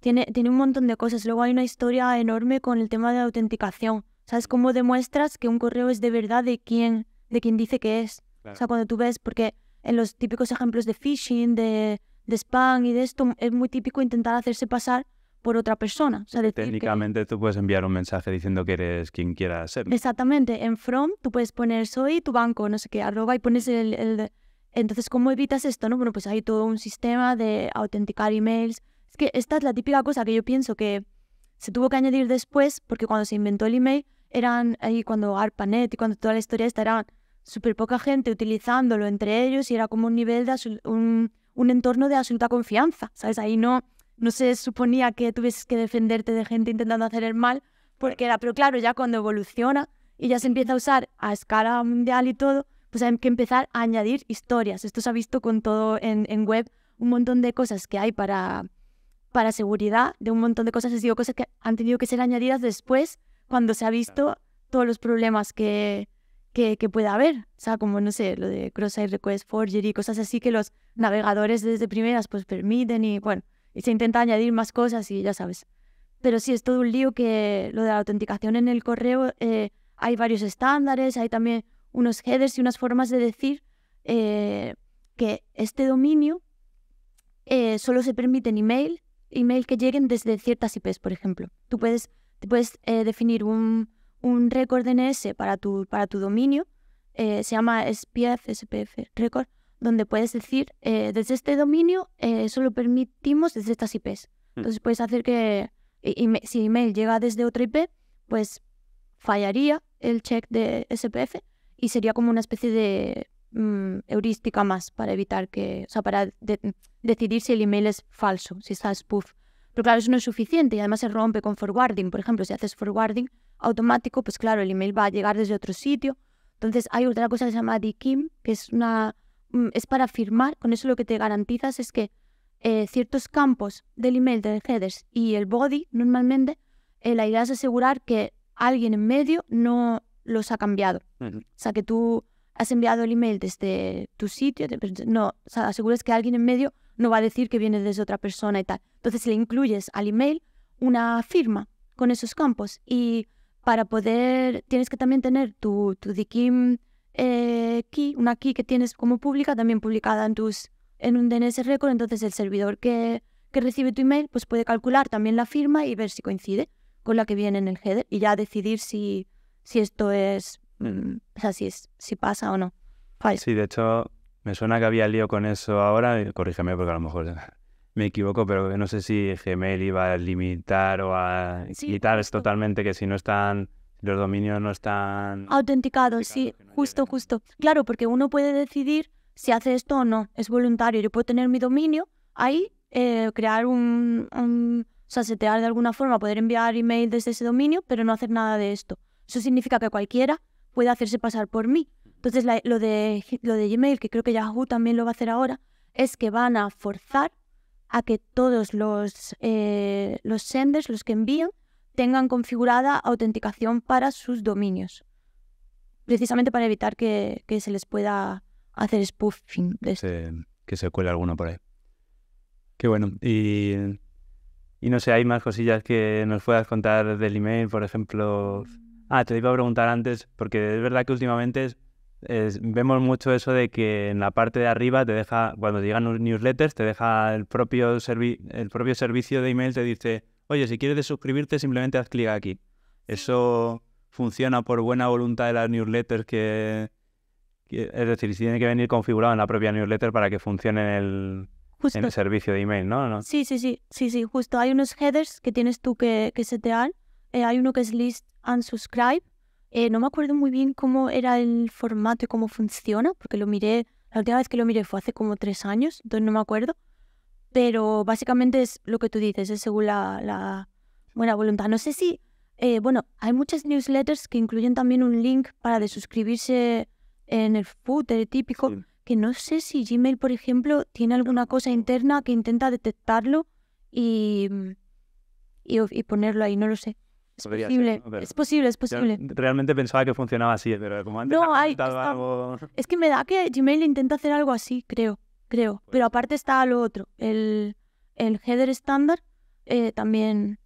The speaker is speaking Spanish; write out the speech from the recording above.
tiene, tiene un montón de cosas. Luego hay una historia enorme con el tema de autenticación. ¿Sabes cómo demuestras que un correo es de verdad de quien, de quien dice que es? O sea, cuando tú ves, porque en los típicos ejemplos de phishing, de, de spam y de esto, es muy típico intentar hacerse pasar por otra persona. O sea, decir que- Técnicamente tú puedes enviar un mensaje diciendo que eres quien quieras ser. Exactamente, en from tú puedes poner soy tu banco, no sé qué, arroba y pones el, el- Entonces, ¿cómo evitas esto? no Bueno, pues hay todo un sistema de autenticar emails. Que esta es la típica cosa que yo pienso que se tuvo que añadir después, porque cuando se inventó el email, eran ahí cuando ARPANET y cuando toda la historia esta eran súper poca gente utilizándolo entre ellos y era como un nivel de un, un entorno de absoluta confianza, ¿sabes? Ahí no, no se suponía que tuvieses que defenderte de gente intentando hacer el mal, porque era, pero claro, ya cuando evoluciona y ya se empieza a usar a escala mundial y todo, pues hay que empezar a añadir historias. Esto se ha visto con todo en, en web, un montón de cosas que hay para, para seguridad, de un montón de cosas, han sido cosas que han tenido que ser añadidas después, cuando se ha visto todos los problemas que, que, que pueda haber. O sea, como, no sé, lo de cross-site request forgery, cosas así que los navegadores desde primeras pues permiten y bueno, y se intenta añadir más cosas y ya sabes. Pero sí, es todo un lío que lo de la autenticación en el correo, eh, hay varios estándares, hay también unos headers y unas formas de decir eh, que este dominio eh, solo se permite en email, email que lleguen desde ciertas IPs, por ejemplo. Tú puedes, te puedes eh, definir un, un récord DNS para tu, para tu dominio, eh, se llama SPF, SPF record, donde puedes decir, eh, desde este dominio eh, solo permitimos desde estas IPs. Entonces puedes hacer que, si email llega desde otra IP, pues fallaría el check de SPF y sería como una especie de mm, heurística más para evitar que, o sea, para de- decidir si el email es falso, si está spoof. Pero claro, eso no es suficiente y además se rompe con forwarding. Por ejemplo, si haces forwarding automático, pues claro, el email va a llegar desde otro sitio. Entonces hay otra cosa que se llama DKIM, que es una mm, es para firmar. Con eso lo que te garantizas es que eh, ciertos campos del email, del headers y el body, normalmente, eh, la idea es asegurar que alguien en medio no los ha cambiado. Ujú. O sea, que tú has enviado el email desde tu sitio, no, o aseguras que alguien en medio no va a decir que viene desde otra persona y tal. Entonces le incluyes al email una firma con esos campos y para poder, tienes que también tener tu, tu DKIM eh, key, una key que tienes como pública, también publicada en tus en un DNS record, entonces el servidor que, que recibe tu email pues puede calcular también la firma y ver si coincide con la que viene en el header y ya decidir si, si esto es, o sea, si, es, si pasa o no. Sí, de hecho, me suena que había lío con eso ahora, corrígeme porque a lo mejor me equivoco, pero no sé si Gmail iba a limitar o a Sí, quitar justo. totalmente que si no están, los dominios no están... Autenticado, sí, no justo, lleguen. justo. Claro, porque uno puede decidir si hace esto o no, es voluntario. Yo puedo tener mi dominio ahí, eh, crear un, un- o sea, setear de alguna forma, poder enviar email desde ese dominio, pero no hacer nada de esto. Eso significa que cualquiera puede hacerse pasar por mí. Entonces, lo, de, lo de Gmail, que creo que Yahoo también lo va a hacer ahora, es que van a forzar a que todos los, eh, los senders, los que envían, tengan configurada autenticación para sus dominios precisamente para evitar que, se les pueda hacer spoofing de esto. que se cuele alguno por ahí. Qué bueno. Y, y no sé, hay más cosillas que nos puedas contar del email, por ejemplo. Ah, te iba a preguntar antes, porque es verdad que últimamente es- es- vemos mucho eso de que en la parte de arriba te deja, cuando llegan los newsletters, te deja el propio, servi- el propio servicio de email, te dice, oye, si quieres suscribirte, simplemente haz clic aquí. Eso funciona por buena voluntad de las newsletters que, que- es decir, si tiene que venir configurado en la propia newsletter para que funcione en el, en el servicio de email, ¿no? ¿no? Sí, sí, sí, sí, sí, justo. Hay unos headers que tienes tú que, que setear. Eh, hay uno que es list and subscribe. Eh, no me acuerdo muy bien cómo era el formato y cómo funciona, porque lo miré, la última vez que lo miré fue hace como tres años, entonces no me acuerdo. Pero básicamente es lo que tú dices, es según la, la buena voluntad. No sé si, eh, bueno, hay muchas newsletters que incluyen también un link para de suscribirse en el footer típico, Sí. que no sé si Gmail, por ejemplo, tiene alguna cosa interna que intenta detectarlo y, y, y ponerlo ahí, no lo sé. Es Podría ser, posible, ¿no? Pero es posible, es posible. realmente pensaba que funcionaba así, pero como antes No, hay- comentado está- algo... Es que me da que Gmail intenta hacer algo así, creo, creo. Pero aparte está lo otro, el, el header estándar, eh, también